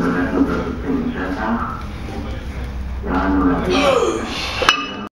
the rest of the things shut